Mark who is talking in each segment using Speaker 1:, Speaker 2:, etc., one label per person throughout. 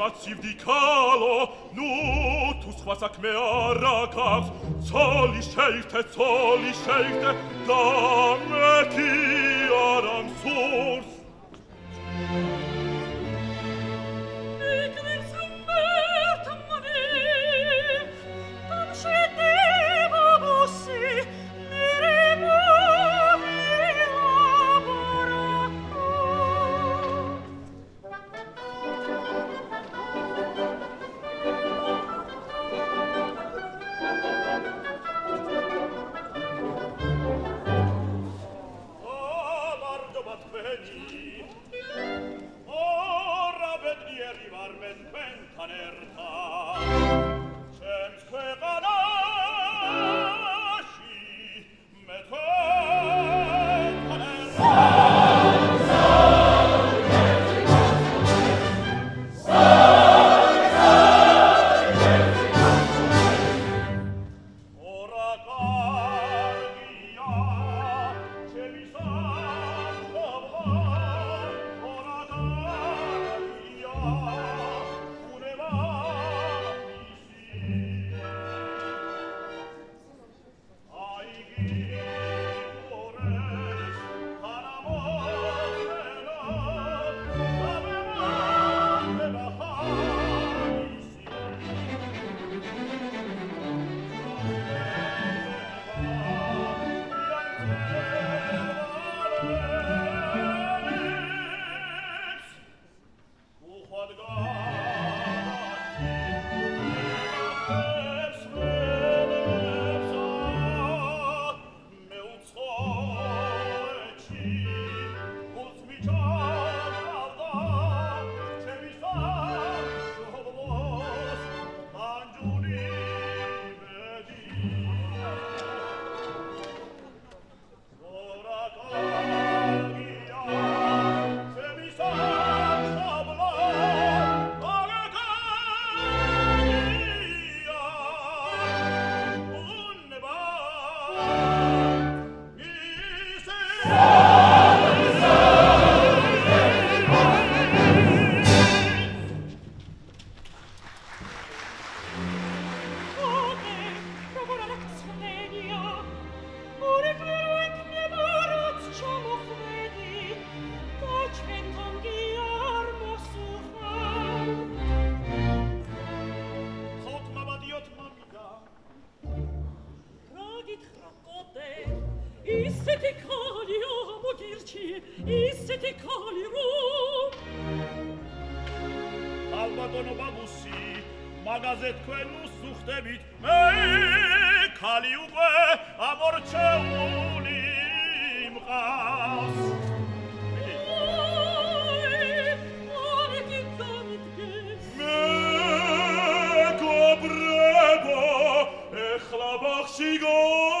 Speaker 1: massiv di calo nu tu squasac me arracax soli scelte soli scelte da me chi
Speaker 2: ხალბატონობა მუსი მაგაზე თქვენ უსუხდებით me ხალი უკვე ამორჩეული მყავს
Speaker 1: მე გობრებო ეხლა ბახში გო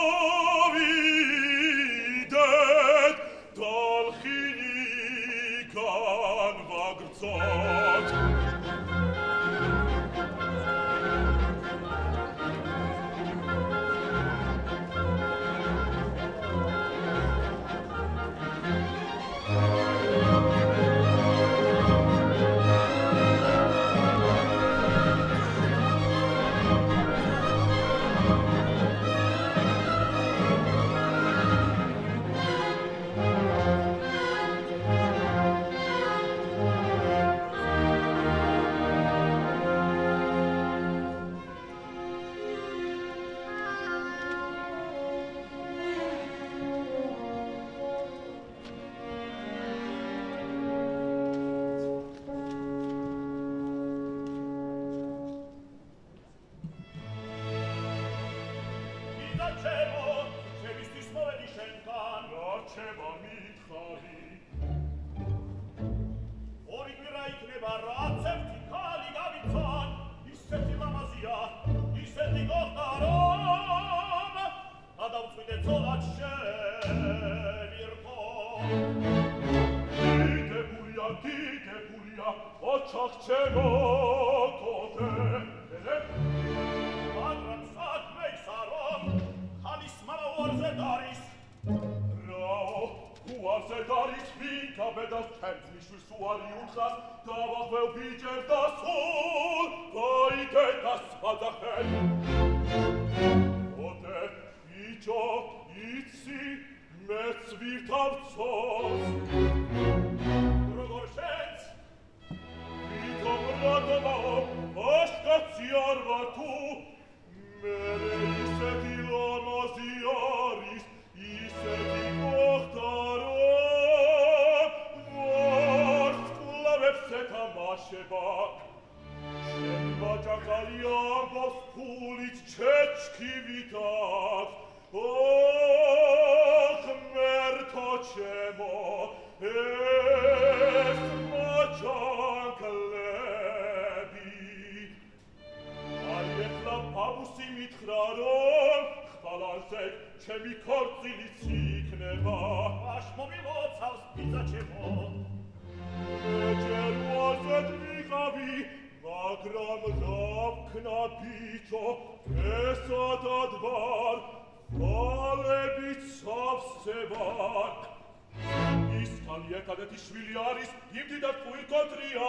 Speaker 1: Iekade ti šviljaris, imdi dat pui kotrija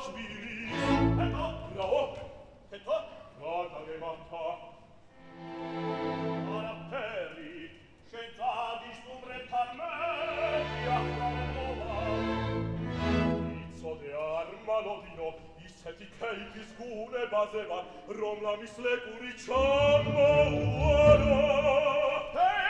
Speaker 1: švilis.
Speaker 2: Eto! Bravo! Eto!
Speaker 1: Gada ne mata.
Speaker 2: Arappelli, scentadi sumbre parmedia, franova.
Speaker 1: Izzo de arma lodino, iseti keitis gune bazeva, rom la misle curiciamo uora.
Speaker 2: Hey!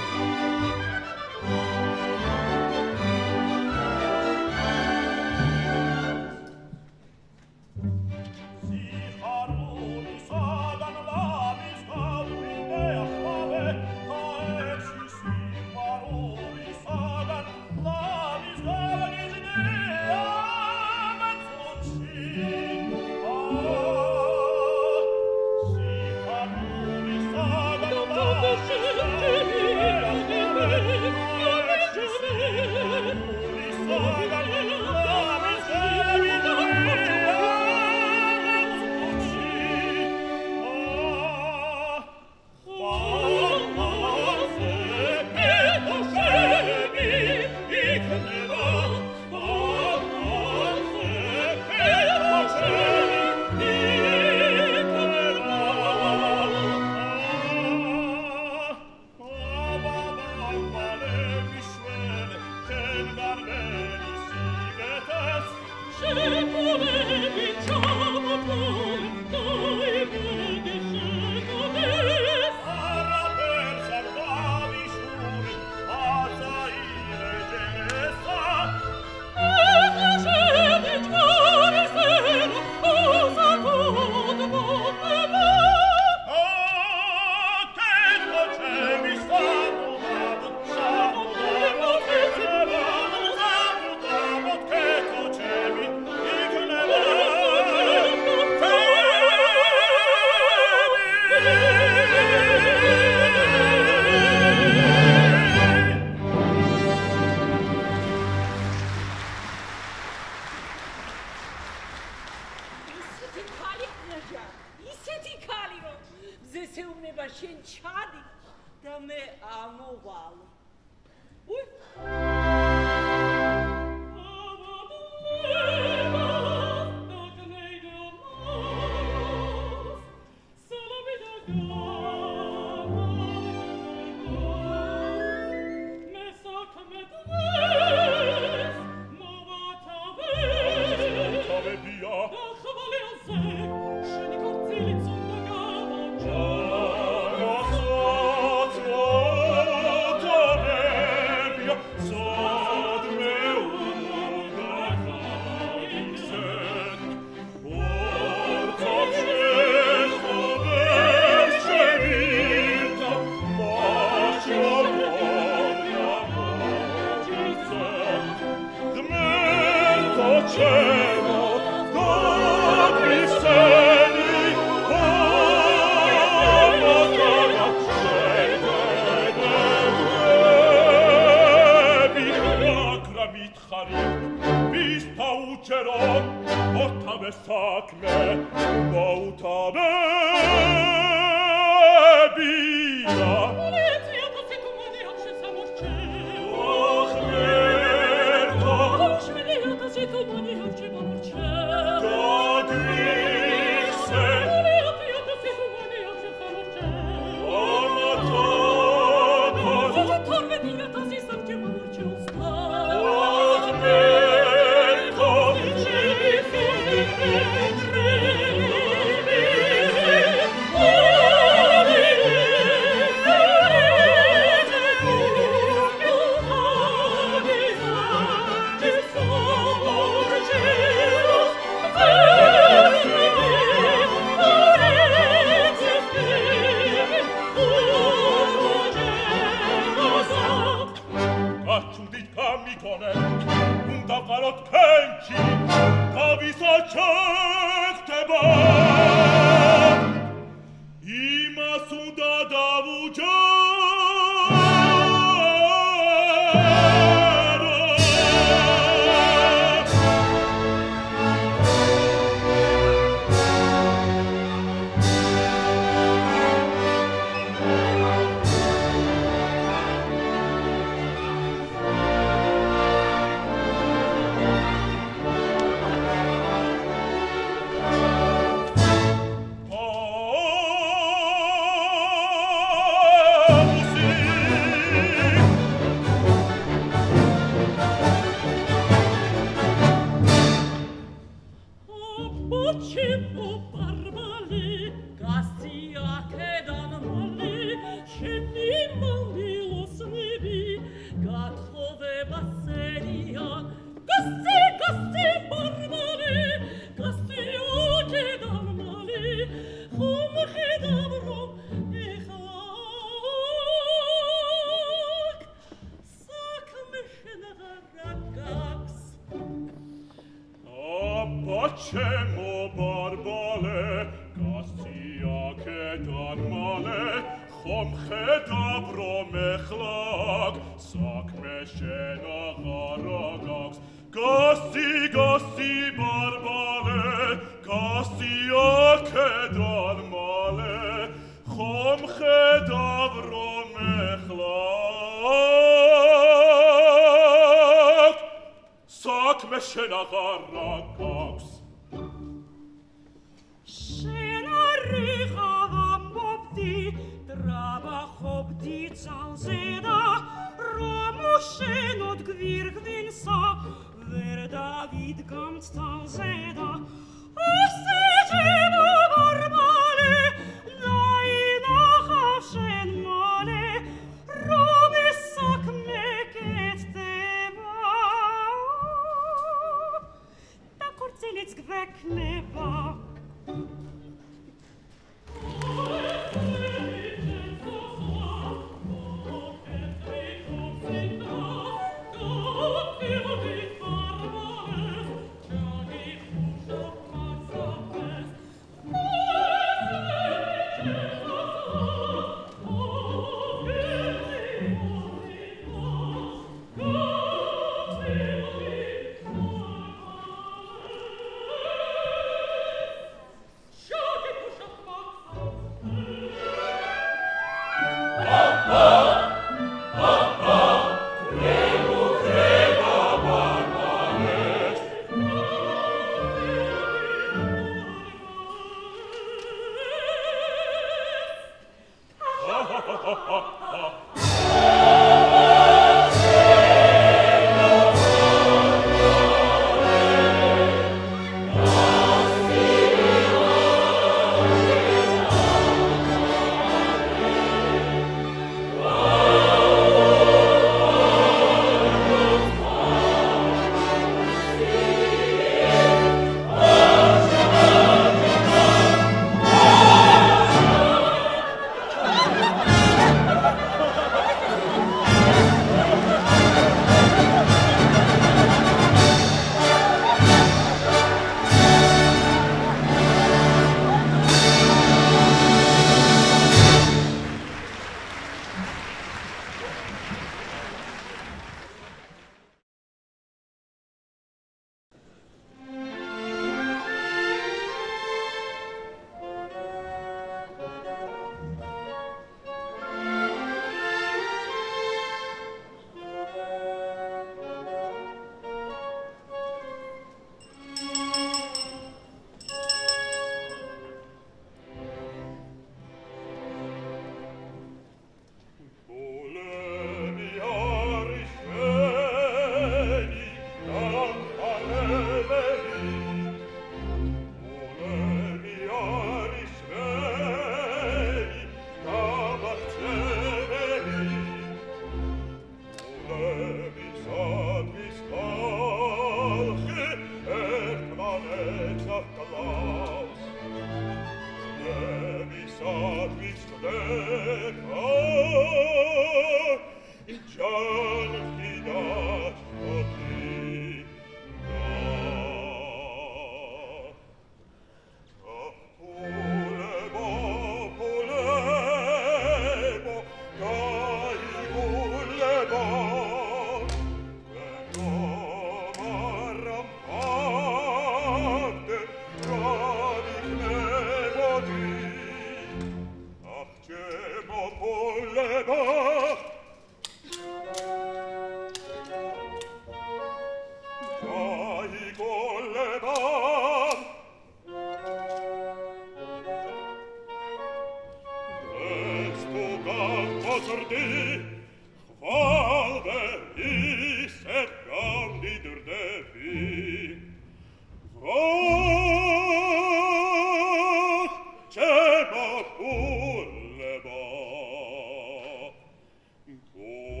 Speaker 1: Oh.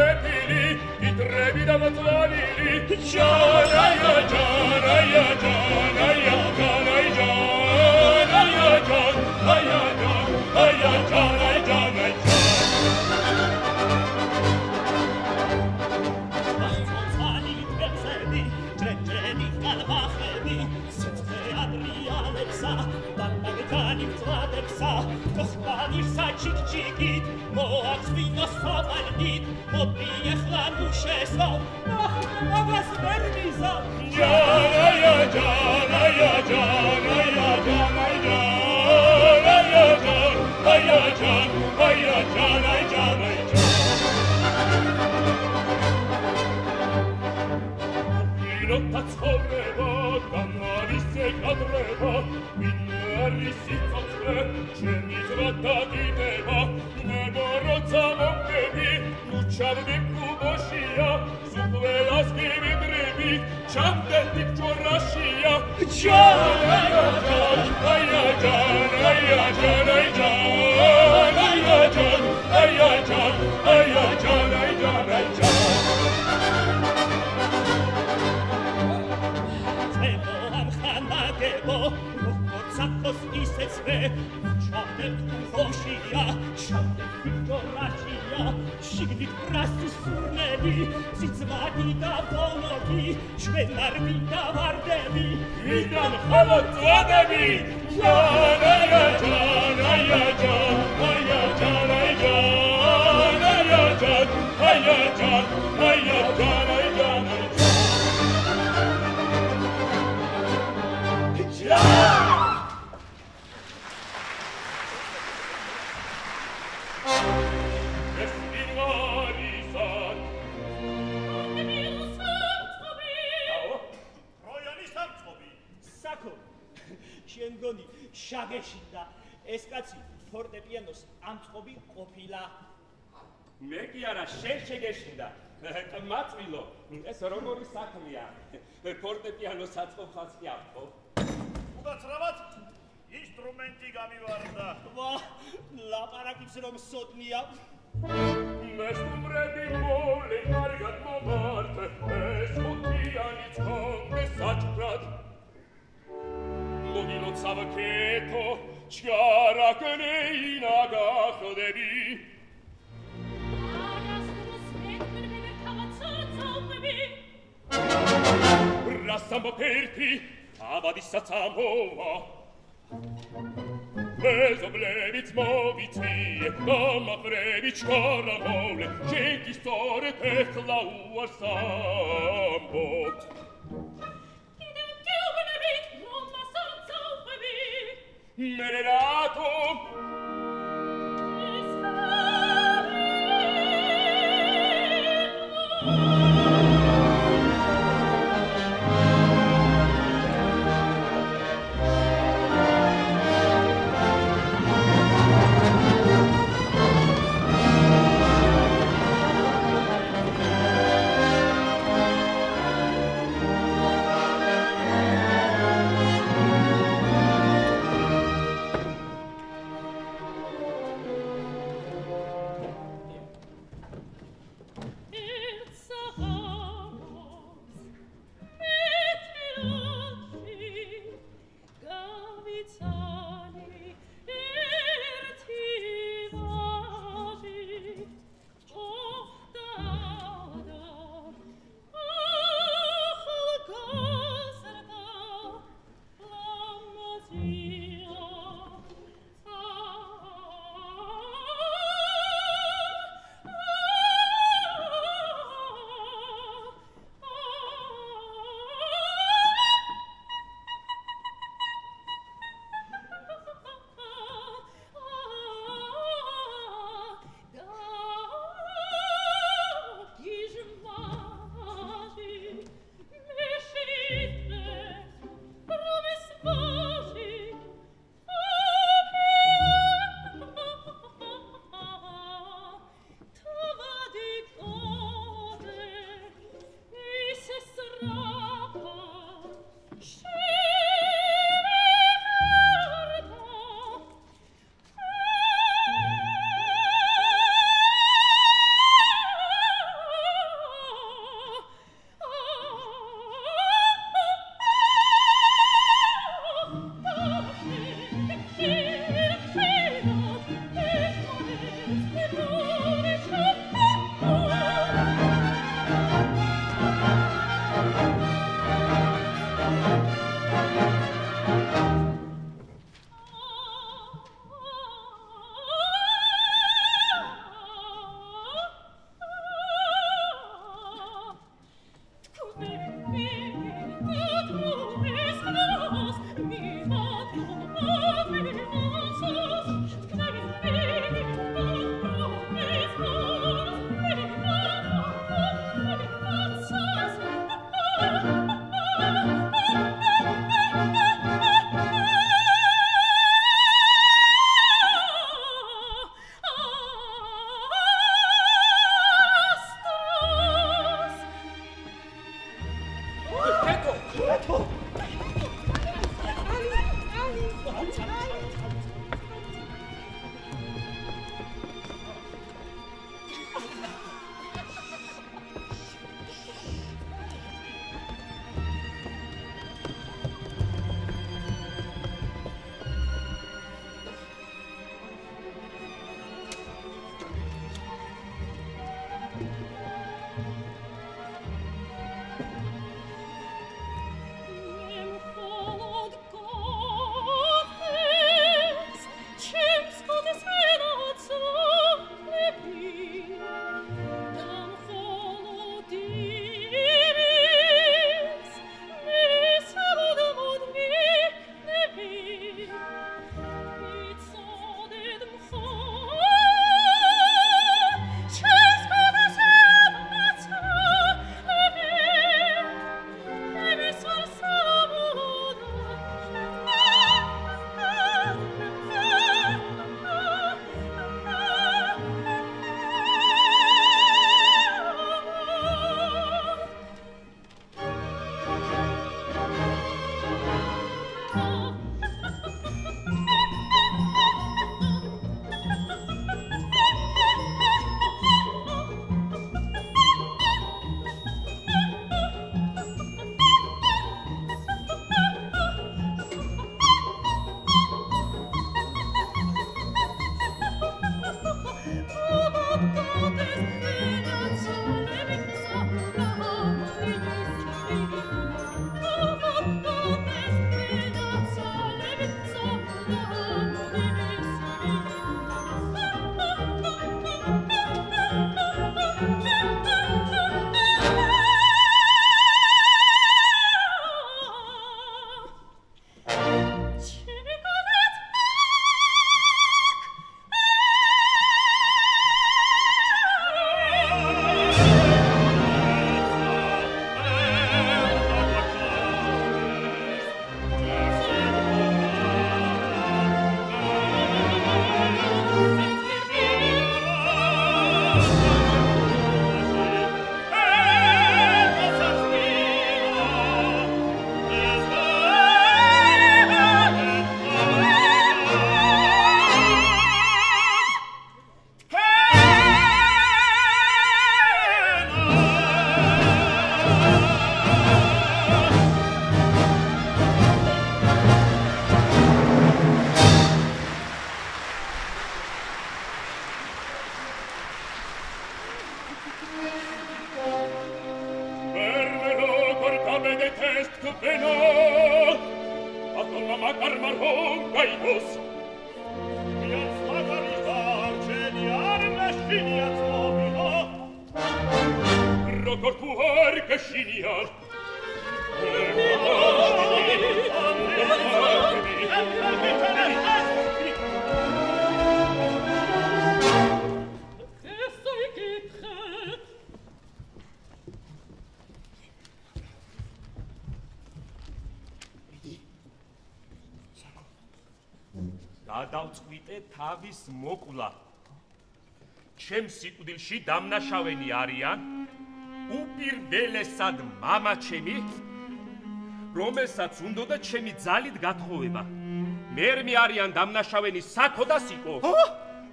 Speaker 1: repili, i trebi da matlonili, Janaja, Janaja, Janaja, Janaja, Janaja, Janaja, Janaja, Janaja, Janaja,
Speaker 3: Adrianexa, dalla metà di Tladexa, Tospadirsa, Ciccichi, сомальнит, вот приехала душе сам, ах, а вас верни сам. Джана
Speaker 1: я, джана я, джана я, джана я, джана я, джана я, джана я, джана я, Вперед отскорего, там на висте кадрева, Винна лисица цвет, Чем не трата ты дева,
Speaker 3: Satos is et Шабет Ошия, Шабет Викторачия, Шигвит Прастус Фурневи, Сицвани да Полнови, Шведарми да Вардеви, Видам
Speaker 1: Халатваневи, Джаная, Джаная, Джаная, Джаная, Джаная, Джаная, Джаная, Джаная, Джаная,
Speaker 3: შაგეშინდა ეს კაცი ფორტეპიანოს ამწყობი ყოფილა.
Speaker 4: მე კი არა შენ შეგეშინდა მაწვილო ეს როგორი საქმეა? ფორტეპიანოს აწყობ ხალხს კი აფხო
Speaker 2: უკაცრავად ინსტრუმენტი გამივარდა.
Speaker 3: ვა ლაპარაკიც რომ სოდნია
Speaker 1: მე სტუმრები მოლე კარგად მომარტე ეს ხუთიანი წონდე საჭრად di lo cheto, ciara che ne inagato debi. Rassambo perti, ava di sazzamo. Mezo blevic movici, doma previc corra mole, ciechi store pet la ua sambo.
Speaker 5: Tideu, tideu,
Speaker 1: Venerato!
Speaker 4: თავის მოკლა ჩემ სიკვდილში დამნაშავენი არიან უპირველესად мама ჩემი რომელსაც უნდა და ჩემი ძალით გათხოვება მერმე არიან დამნაშავენი საკო და სიკო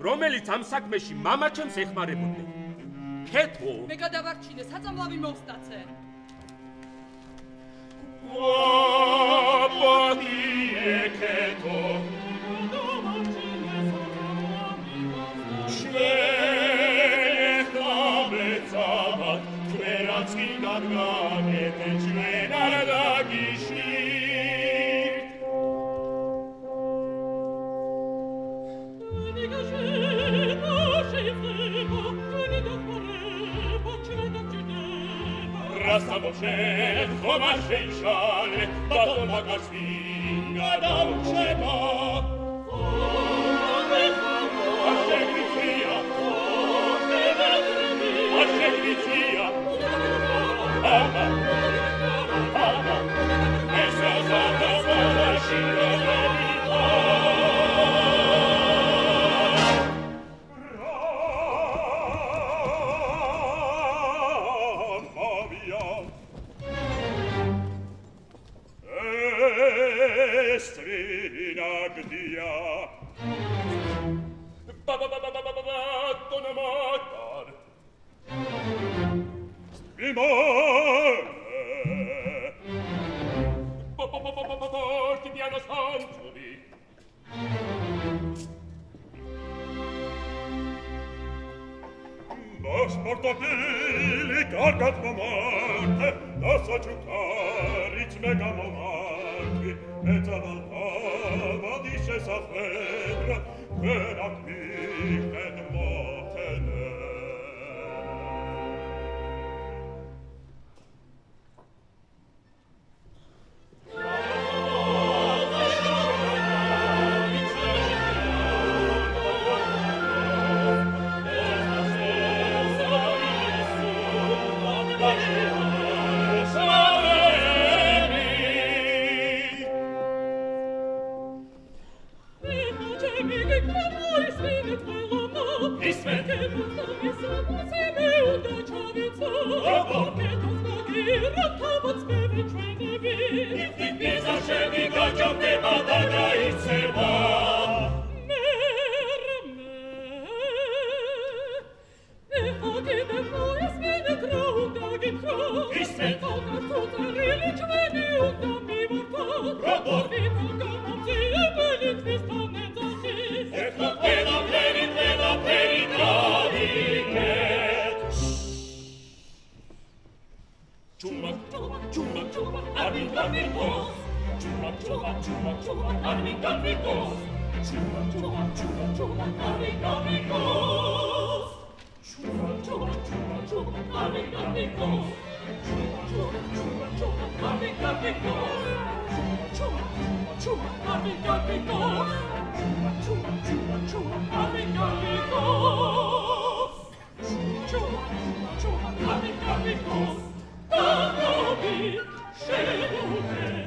Speaker 4: რომელიც ამ საქმეში мама ჩემს ეხმარებოდნენ ქეთო მე
Speaker 5: გადავარჩინე საწამლავი მოვსტაცე
Speaker 1: ვა პატი ეკეთო la voce come sciale da la casinga
Speaker 3: da un ceba
Speaker 5: come fa a
Speaker 1: segrizia come
Speaker 5: va a
Speaker 1: segrizia
Speaker 5: ama ama e sa sa da
Speaker 1: la scinga
Speaker 5: ciuba, armi dormi pos. Ciuba, ciuba, ciuba, ciuba, armi dormi pos. Ciuba, ciuba, ciuba, ciuba, armi dormi pos. Ciuba, ciuba, ciuba, ciuba, armi dormi pos. Ciuba, ciuba, ciuba, ciuba, armi dormi pos. Ciuba, ciuba, ciuba, armi dormi pos. Ciuba, ciuba, ciuba, ciuba, armi dormi pos. Ciuba, ciuba, ciuba, armi dormi pos schöne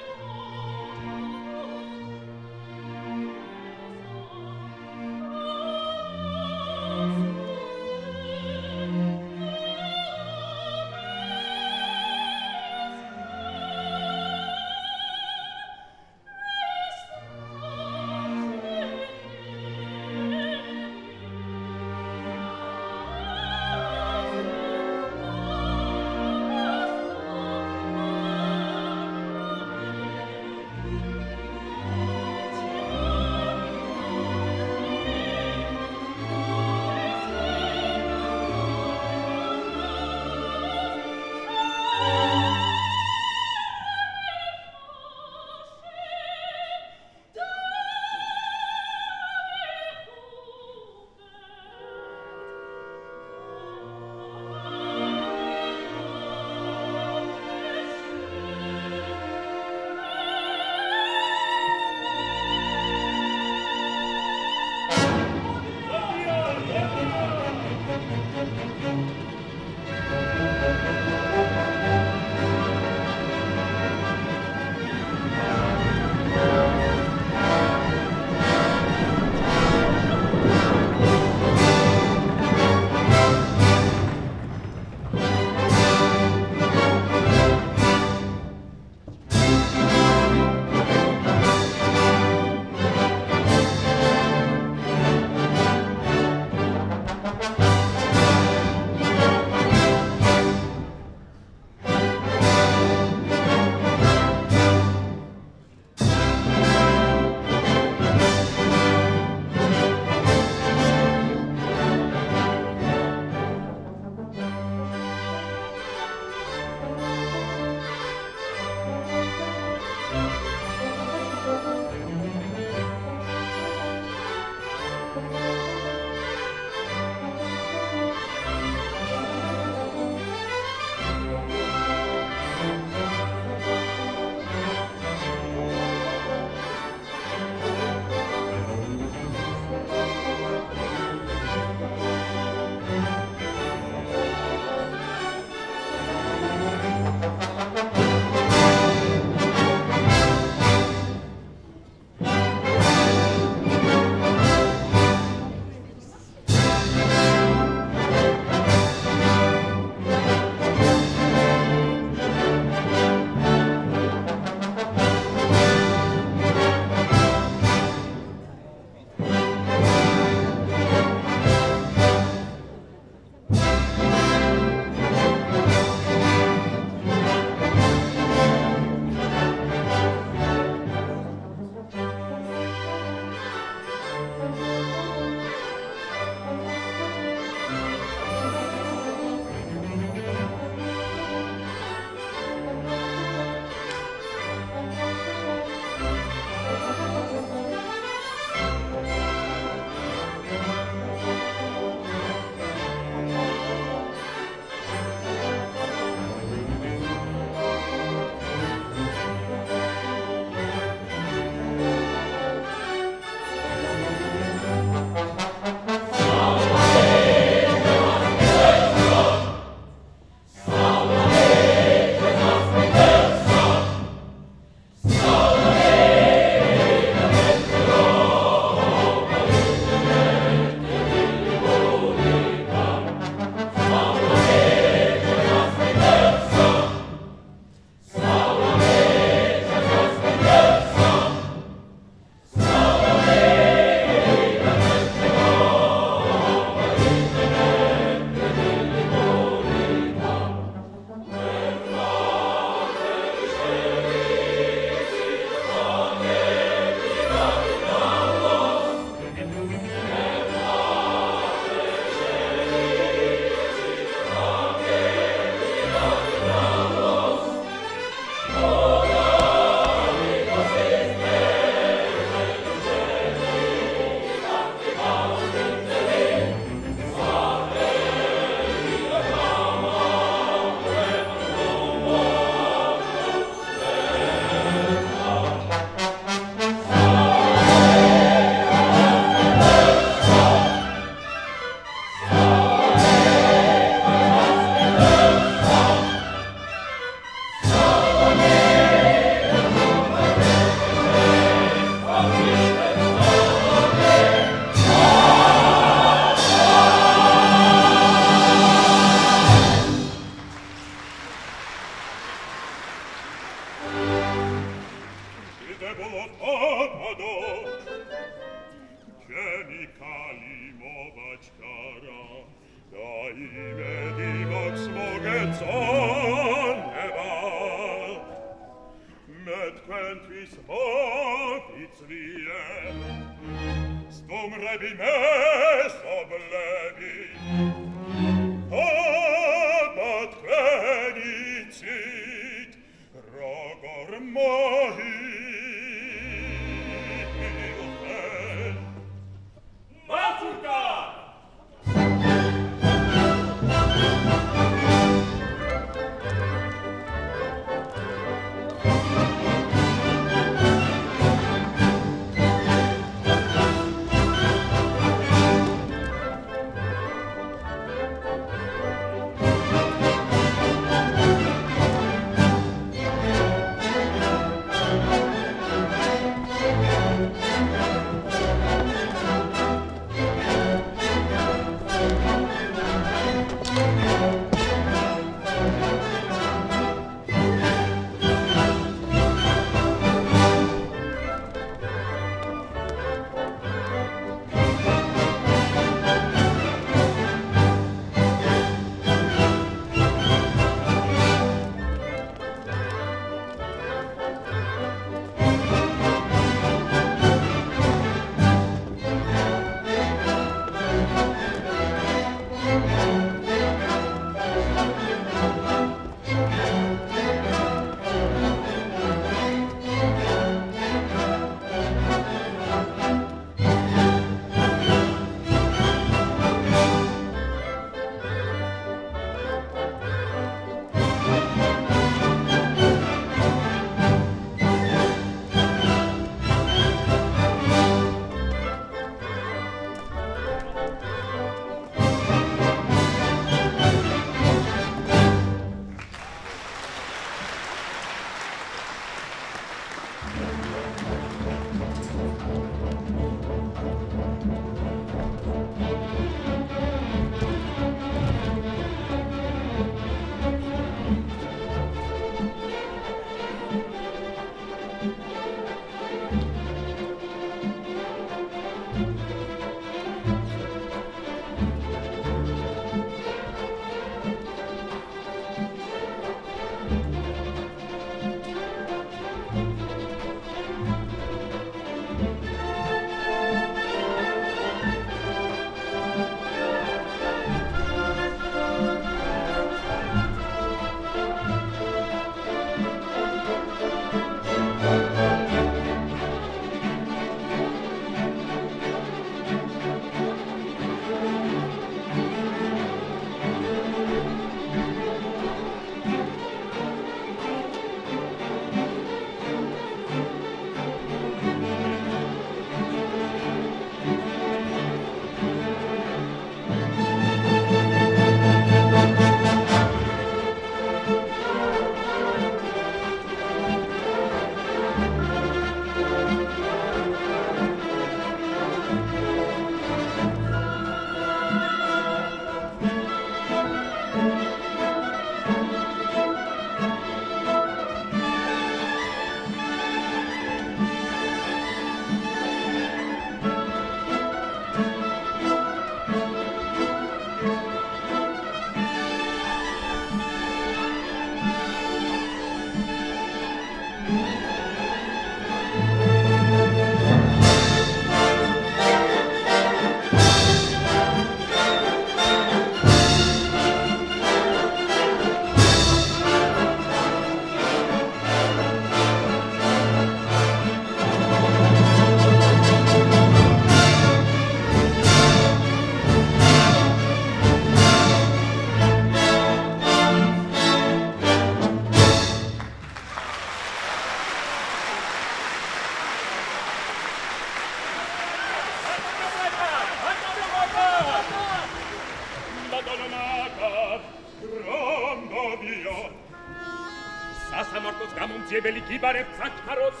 Speaker 4: იბარებ საჩქაროს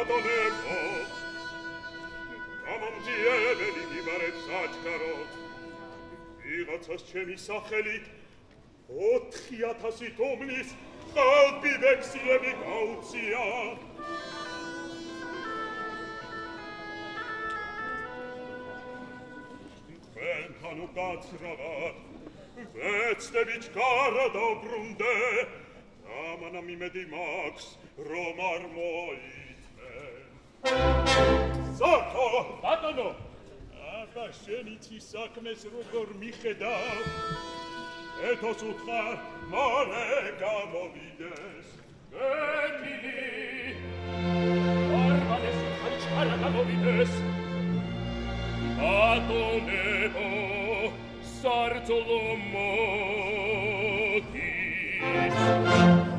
Speaker 1: ატონებო გამომძიებელი იბარებ საჩქაროს ვიღაცას ჩემი სახელით ოთხი ათასი თომნის Alpi vexile mi cauzia. Quenta nu gazravat, Amanam immedimax Romar moite. Sato!
Speaker 4: Patano!
Speaker 1: Ava shenitsi sakmes rugor micheda. Etos utra mare gamovides. Venili!
Speaker 4: Arvades utra gamovides.
Speaker 1: Pato nebo sartolomo. Música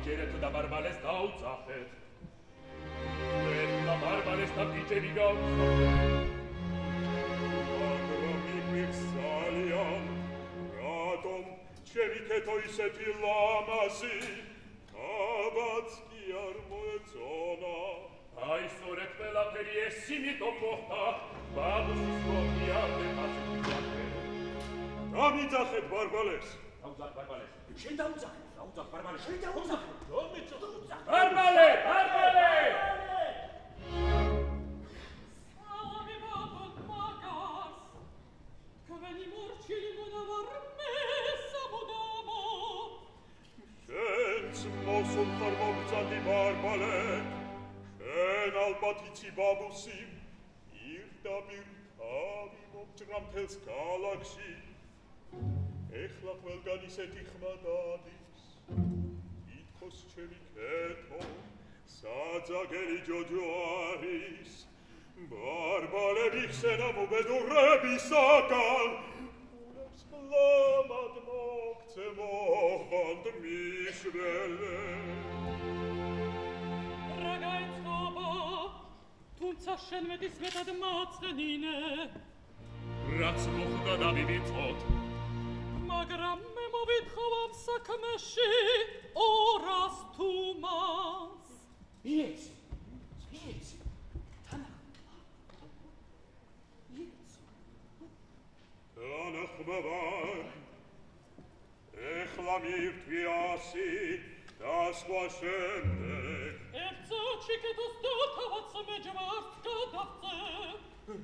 Speaker 4: diceret da barbales tauzafet. Et da barbales da diceri gauzafet.
Speaker 1: Agro mi quixaliam, ratom, cericetoi seti lamasi, abat ciarmo et zona.
Speaker 4: Ai soret pela periessimi topohta, babus iscopiam de pasu.
Speaker 1: Amita het barbales.
Speaker 4: Tauzat barbales. Scenda uzat. დაუძახ ბარბალე შეიძლება უძახ დომეჩო დაუძახ ბარბალე ბარბალე
Speaker 5: სალამი მოგონ მაგას თქვენი მორჩილი მონავარ მე საბოდამო
Speaker 1: შენც მოსულ ხარ მოგწადი ბარბალე შენ ალბათ იცი ბაბუსი პირდაპირ თავი მომჭრა მთელს გალაქსი ეხლა ყველგან ისეთი ხმა დადის Icos celiceto, saza geligio joaris, barba levix enam ubedum rebis acal, uleps flamat nocte mohant mishvele.
Speaker 5: Ragaiz hobo, tunza shenvetis metad mazdenine,
Speaker 4: Rats noch da da bivit
Speaker 5: грамме мовитхавам сакмеши орас тумас.
Speaker 4: Yes. Yes. Tana. Yes.
Speaker 1: Tana хмавай. Эх ламир твиаси das quashende.
Speaker 5: Erzo ciketu stotavac međvarska davce.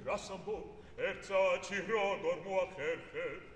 Speaker 1: Rasambo, erca ci rodor muaherhe.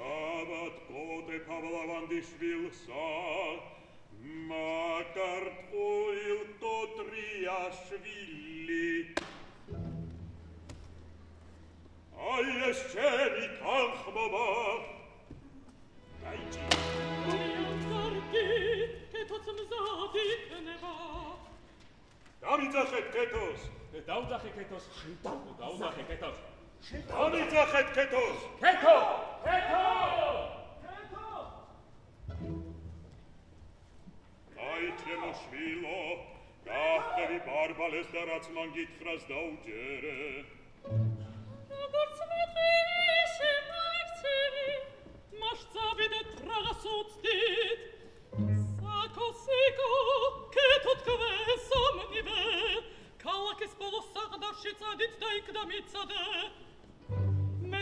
Speaker 1: Avat kote Pavlavandishvilsa, makar tvoil Kotriashvili. А еще Митанхмова.
Speaker 4: Дайте.
Speaker 5: Тарги, кетос мзади кенева.
Speaker 1: Давид захет кетос.
Speaker 4: Давид захет Ketos! Давид захет кетос. Bonita
Speaker 1: het ketos!
Speaker 4: Keto! Keto! Keto!
Speaker 1: Ajtre mošvilo, gahtevi barbales da rac mangit fras da uđere.
Speaker 5: Gorc me trese, majceri, mašca vide tragas uctit, sako siko, ketut kvesam nive, kalakis polosag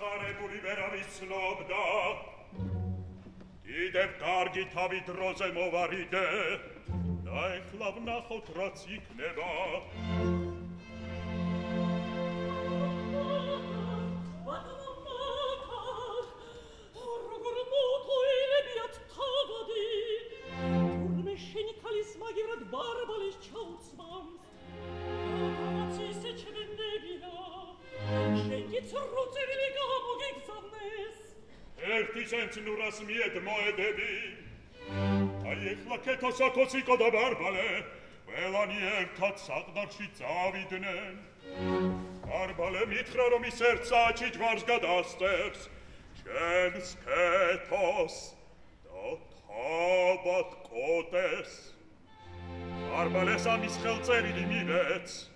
Speaker 1: Repu liberavis lobda, Idem kargit habit rozem ovaride, Da eklavna hot racikneba.
Speaker 5: Tavadi, turme şeni kalis magirat barbalı Niczorocze wielkiego mogiksa wnes.
Speaker 1: Ech tysięcy nuras miet moje debi. A jech laketo sakosiko da barbale. Vela nievtat sagdarši cavidne. Barbale mitraro mi serca ci dvars gadasters. Čen sketos da tabat kotes. Barbale samis helceri dimivets.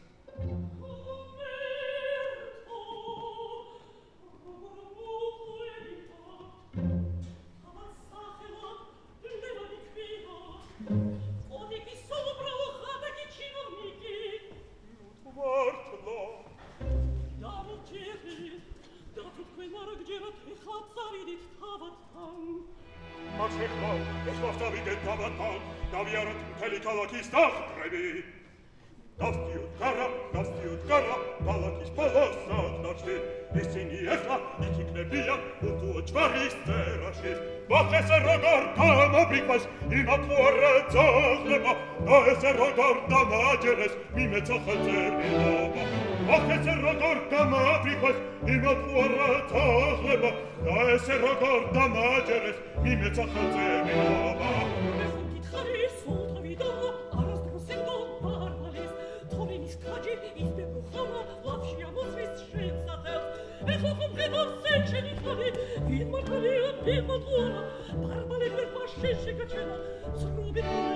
Speaker 1: Ma c'è qua, e sposta vi dentro a Batman, da via rottelli calacchi sta, trebi! Naftiut kara, naftiut kara, palakis palosad našit. Esini ehla, ikik ne bija, utu očvaris terašit. Vate se rogar tam oblikvas, ima tvore zahleba, dae se rogar tam ađeres, mime cahaceri doba. Vate se rogar tam oblikvas, ima tvore.
Speaker 5: bimba tua, barba le per fascesce che c'è la,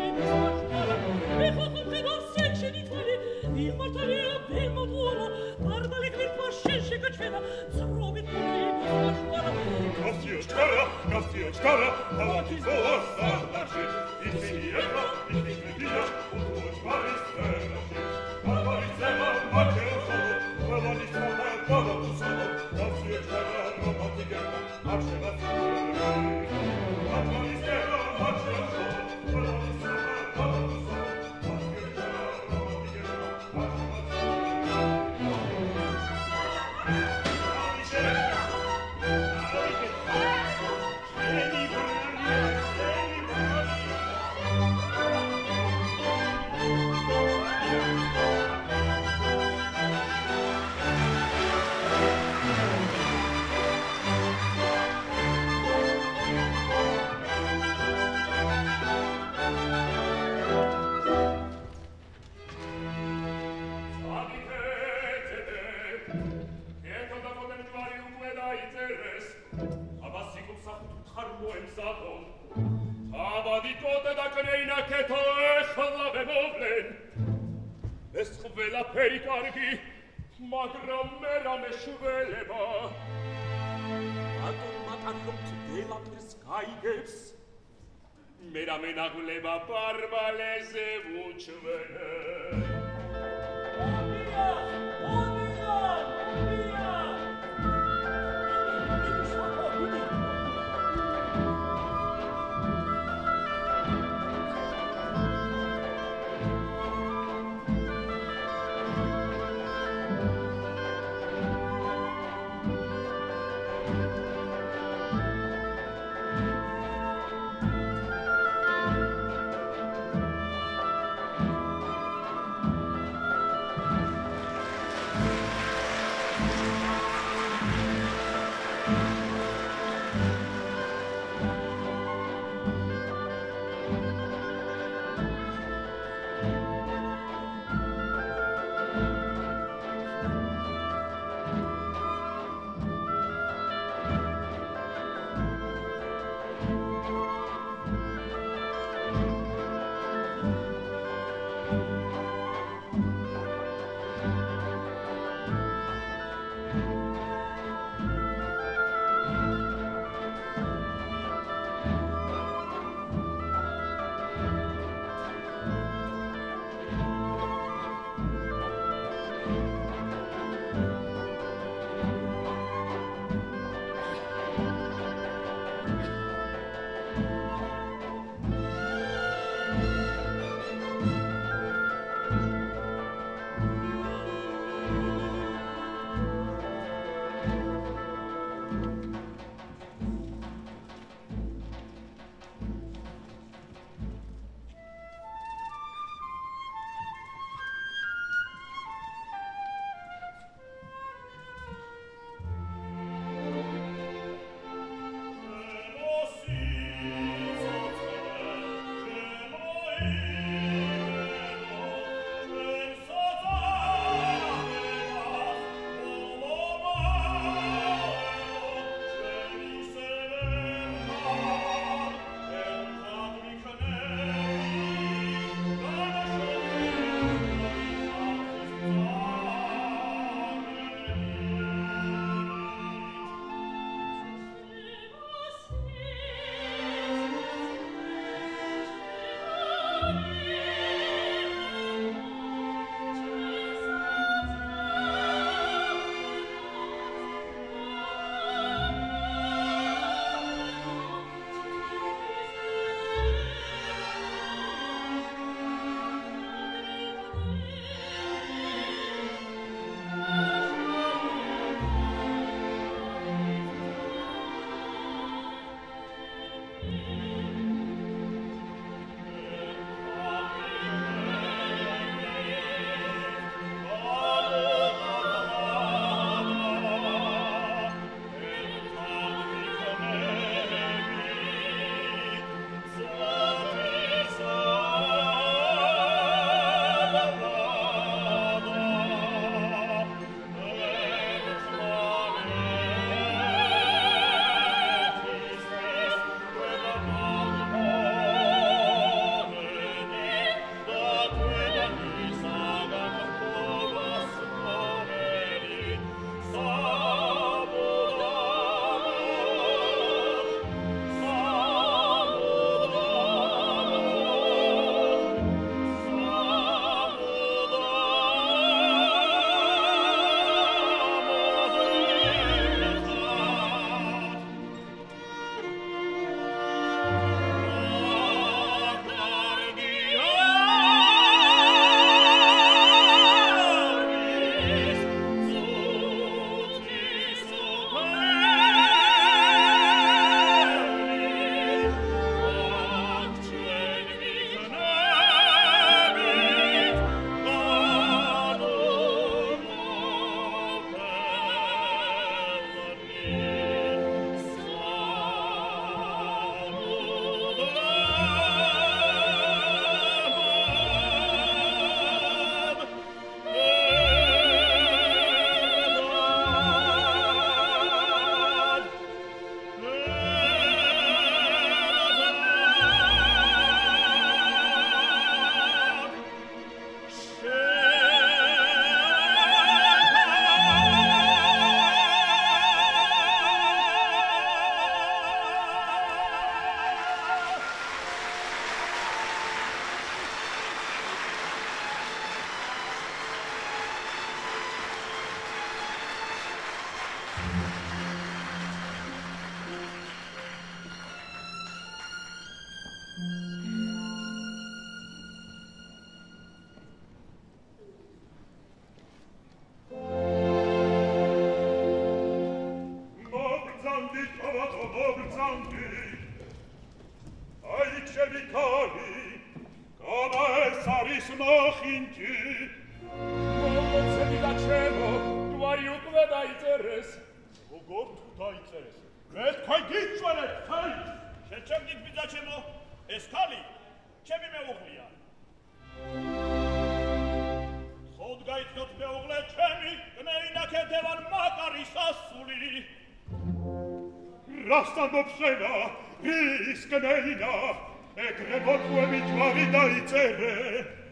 Speaker 1: sta d'obscena, riscaneina, e crevotue mi tuavi dai cere.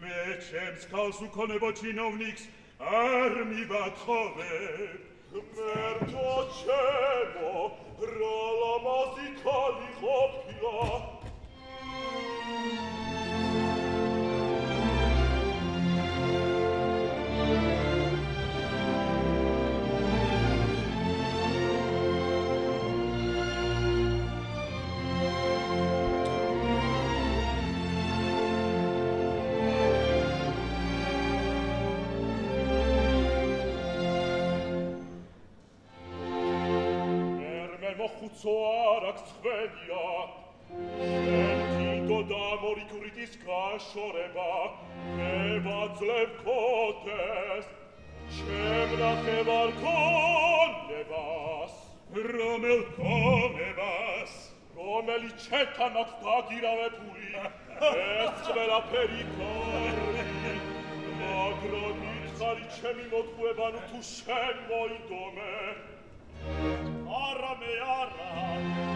Speaker 1: Mecem scalsu cone vocinovniks, armi va trove, mertoce, shoreba evat lev kotes chemra fevar konevas romel konevas romeli ceta nocta girave puri es vela pericoli. Magro mitari cemi motquebanu tu scemo in dome.
Speaker 2: Ara me ara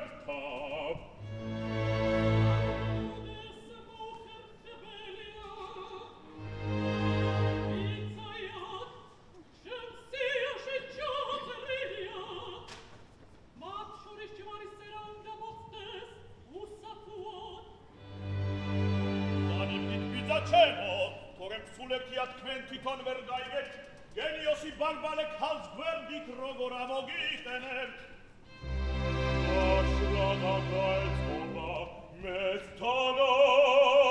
Speaker 2: cemo, corem suleciat quentiton verdaiget, genios i barbalec haus verdit rogoravo gitenet.
Speaker 1: Ashradata et bomba, mestano!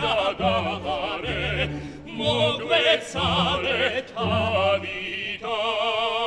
Speaker 1: dogadare, mogve cale ta vita.